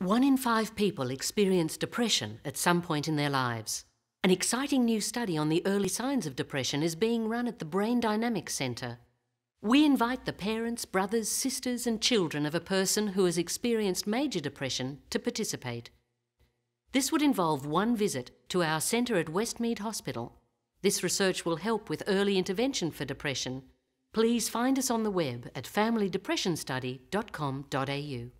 One in five people experience depression at some point in their lives. An exciting new study on the early signs of depression is being run at the Brain Dynamics Centre. We invite the parents, brothers, sisters, and children of a person who has experienced major depression to participate. This would involve one visit to our centre at Westmead Hospital. This research will help with early intervention for depression. Please find us on the web at familydepressionstudy.com.au.